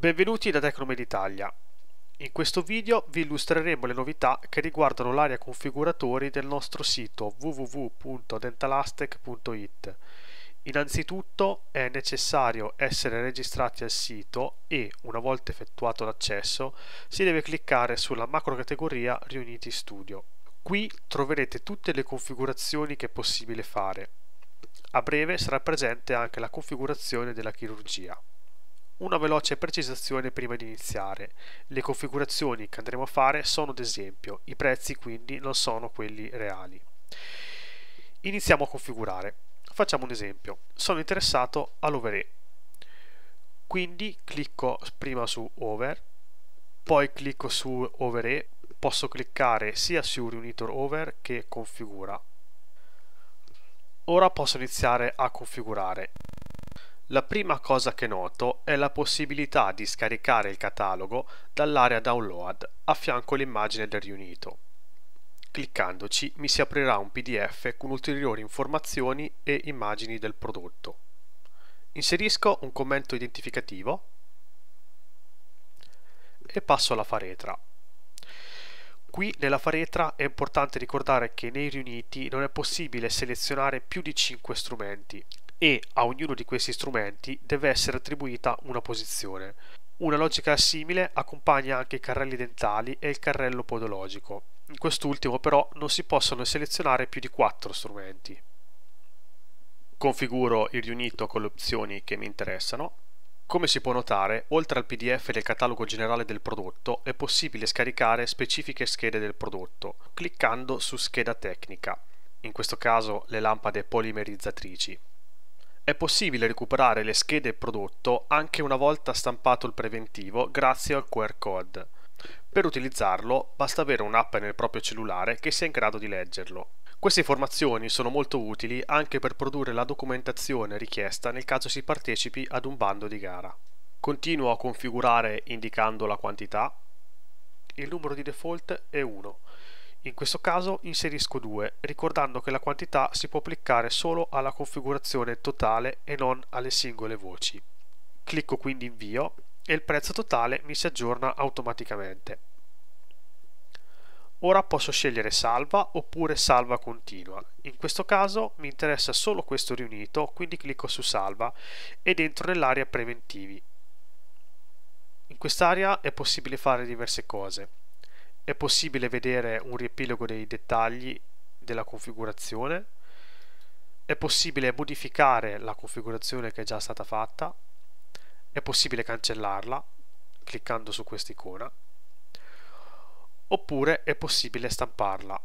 Benvenuti da Tecnomed Italia. In questo video vi illustreremo le novità che riguardano l'area configuratori del nostro sito www.dentalastec.it. Innanzitutto è necessario essere registrati al sito e, una volta effettuato l'accesso, si deve cliccare sulla macrocategoria Riuniti Studio. Qui troverete tutte le configurazioni che è possibile fare. A breve sarà presente anche la configurazione della chirurgia. Una veloce precisazione prima di iniziare. Le configurazioni che andremo a fare sono d'esempio, i prezzi quindi non sono quelli reali. Iniziamo a configurare. Facciamo un esempio. Sono interessato all'overlay. Quindi clicco prima su Over, poi clicco su Overlay, posso cliccare sia su Reunitor Over che Configura. Ora posso iniziare a configurare. La prima cosa che noto è la possibilità di scaricare il catalogo dall'area download a fianco all'immagine del riunito. Cliccandoci mi si aprirà un pdf con ulteriori informazioni e immagini del prodotto. Inserisco un commento identificativo e passo alla faretra. Qui nella faretra è importante ricordare che nei riuniti non è possibile selezionare più di 5 strumenti e a ognuno di questi strumenti deve essere attribuita una posizione. Una logica simile accompagna anche i carrelli dentali e il carrello podologico. In quest'ultimo però non si possono selezionare più di 4 strumenti. Configuro il riunito con le opzioni che mi interessano. Come si può notare, oltre al PDF del catalogo generale del prodotto è possibile scaricare specifiche schede del prodotto, cliccando su scheda tecnica, in questo caso le lampade polimerizzatrici. È possibile recuperare le schede prodotto anche una volta stampato il preventivo grazie al QR code. Per utilizzarlo basta avere un'app nel proprio cellulare che sia in grado di leggerlo. Queste informazioni sono molto utili anche per produrre la documentazione richiesta nel caso si partecipi ad un bando di gara. Continuo a configurare indicando la quantità. Il numero di default è 1 in questo caso inserisco 2, ricordando che la quantità si può applicare solo alla configurazione totale e non alle singole voci. Clicco quindi invio e il prezzo totale mi si aggiorna automaticamente. Ora posso scegliere salva oppure salva continua. In questo caso mi interessa solo questo riunito, quindi clicco su salva ed entro nell'area preventivi. In quest'area è possibile fare diverse cose è possibile vedere un riepilogo dei dettagli della configurazione, è possibile modificare la configurazione che è già stata fatta, è possibile cancellarla cliccando su questa icona, oppure è possibile stamparla.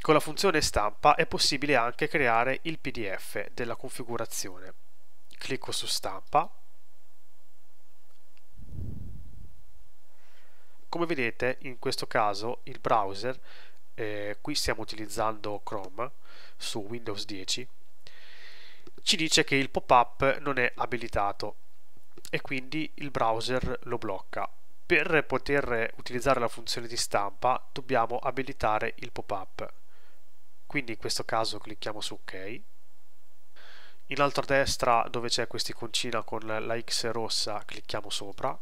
Con la funzione stampa è possibile anche creare il PDF della configurazione. Clicco su stampa Come vedete in questo caso il browser, eh, qui stiamo utilizzando Chrome su Windows 10, ci dice che il pop-up non è abilitato e quindi il browser lo blocca. Per poter utilizzare la funzione di stampa dobbiamo abilitare il pop-up. Quindi in questo caso clicchiamo su OK. In alto a destra dove c'è questa iconcina con la X rossa clicchiamo sopra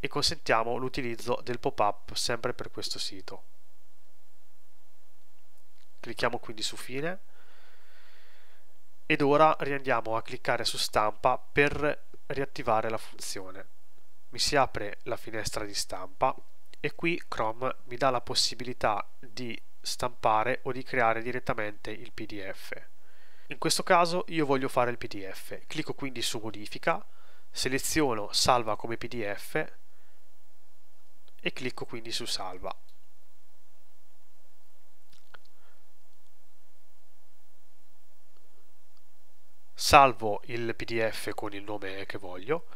e consentiamo l'utilizzo del pop-up sempre per questo sito. Clicchiamo quindi su fine ed ora riandiamo a cliccare su stampa per riattivare la funzione. Mi si apre la finestra di stampa e qui Chrome mi dà la possibilità di stampare o di creare direttamente il PDF. In questo caso io voglio fare il PDF, clicco quindi su modifica, seleziono salva come PDF e clicco quindi su salva. Salvo il pdf con il nome che voglio.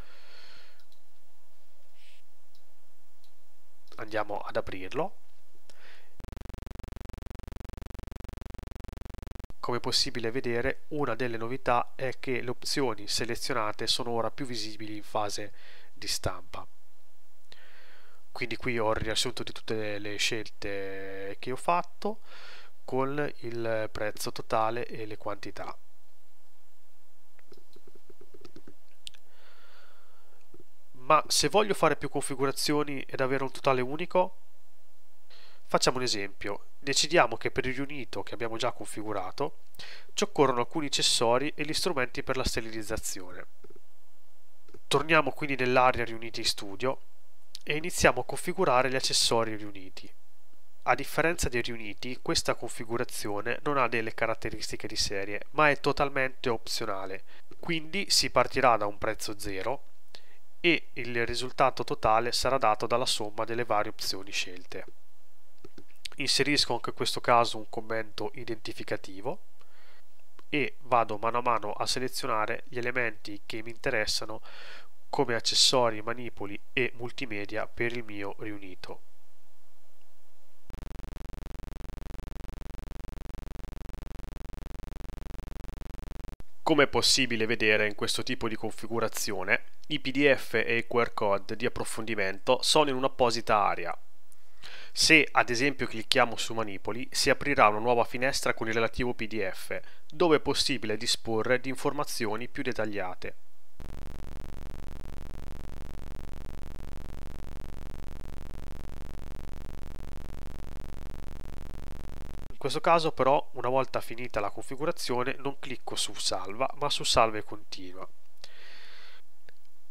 Andiamo ad aprirlo. Come possibile vedere, una delle novità è che le opzioni selezionate sono ora più visibili in fase di stampa quindi qui ho riassunto di tutte le scelte che ho fatto con il prezzo totale e le quantità Ma se voglio fare più configurazioni ed avere un totale unico? Facciamo un esempio. Decidiamo che per il riunito che abbiamo già configurato ci occorrono alcuni accessori e gli strumenti per la sterilizzazione. Torniamo quindi nell'area riuniti studio e iniziamo a configurare gli accessori riuniti. A differenza dei riuniti, questa configurazione non ha delle caratteristiche di serie, ma è totalmente opzionale, quindi si partirà da un prezzo zero e il risultato totale sarà dato dalla somma delle varie opzioni scelte. Inserisco anche in questo caso un commento identificativo e vado mano a mano a selezionare gli elementi che mi interessano come accessori, manipoli e multimedia per il mio riunito. Come è possibile vedere in questo tipo di configurazione, i PDF e i QR code di approfondimento sono in un'apposita area. Se ad esempio clicchiamo su Manipoli, si aprirà una nuova finestra con il relativo PDF, dove è possibile disporre di informazioni più dettagliate. Questo caso però, una volta finita la configurazione, non clicco su Salva, ma su Salva e continua.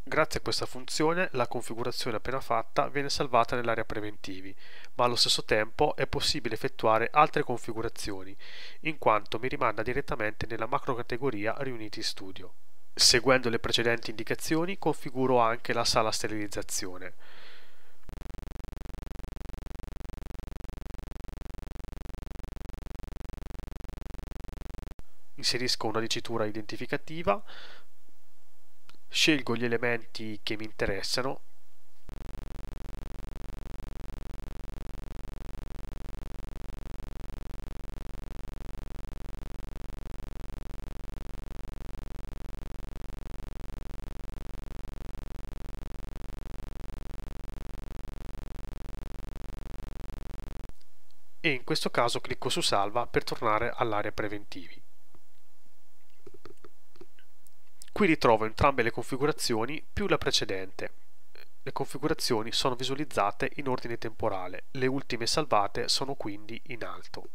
Grazie a questa funzione la configurazione appena fatta viene salvata nell'area preventivi, ma allo stesso tempo è possibile effettuare altre configurazioni, in quanto mi rimanda direttamente nella macrocategoria Riuniti Studio. Seguendo le precedenti indicazioni configuro anche la sala sterilizzazione. Inserisco una dicitura identificativa, scelgo gli elementi che mi interessano e in questo caso clicco su salva per tornare all'area preventivi. Qui ritrovo entrambe le configurazioni più la precedente. Le configurazioni sono visualizzate in ordine temporale, le ultime salvate sono quindi in alto.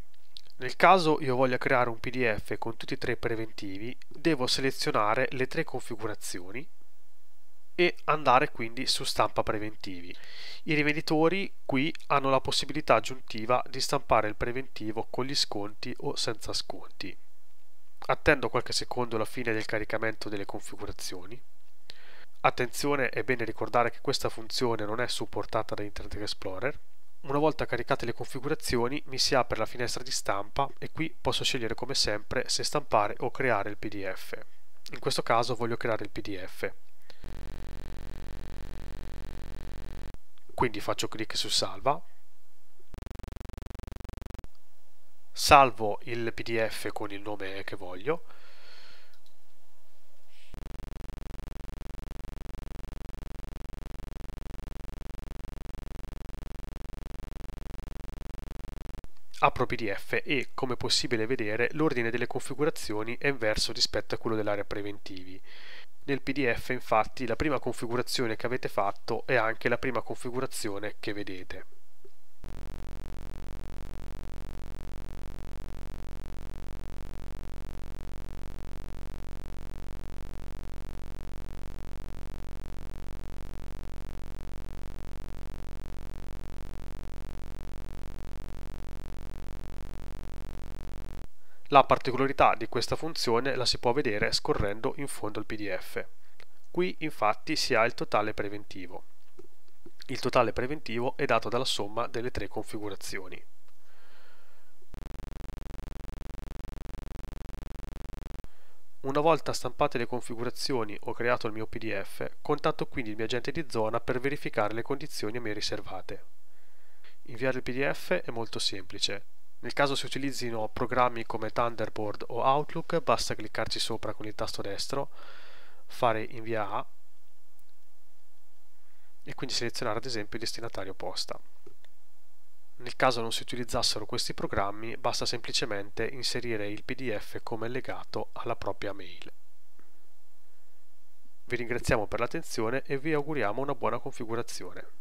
Nel caso io voglia creare un PDF con tutti e tre i preventivi, devo selezionare le tre configurazioni e andare quindi su stampa preventivi. I rivenditori qui hanno la possibilità aggiuntiva di stampare il preventivo con gli sconti o senza sconti. Attendo qualche secondo la fine del caricamento delle configurazioni. Attenzione, è bene ricordare che questa funzione non è supportata da Internet Explorer. Una volta caricate le configurazioni mi si apre la finestra di stampa e qui posso scegliere come sempre se stampare o creare il PDF. In questo caso voglio creare il PDF. Quindi faccio clic su salva salvo il pdf con il nome che voglio. Apro pdf e come possibile vedere l'ordine delle configurazioni è inverso rispetto a quello dell'area preventivi. Nel pdf infatti la prima configurazione che avete fatto è anche la prima configurazione che vedete La particolarità di questa funzione la si può vedere scorrendo in fondo al PDF. Qui infatti si ha il totale preventivo. Il totale preventivo è dato dalla somma delle tre configurazioni. Una volta stampate le configurazioni o creato il mio PDF, contatto quindi il mio agente di zona per verificare le condizioni a me riservate. Inviare il PDF è molto semplice. Nel caso si utilizzino programmi come Thunderbird o Outlook, basta cliccarci sopra con il tasto destro, fare invia a e quindi selezionare ad esempio il destinatario posta. Nel caso non si utilizzassero questi programmi, basta semplicemente inserire il PDF come legato alla propria mail. Vi ringraziamo per l'attenzione e vi auguriamo una buona configurazione.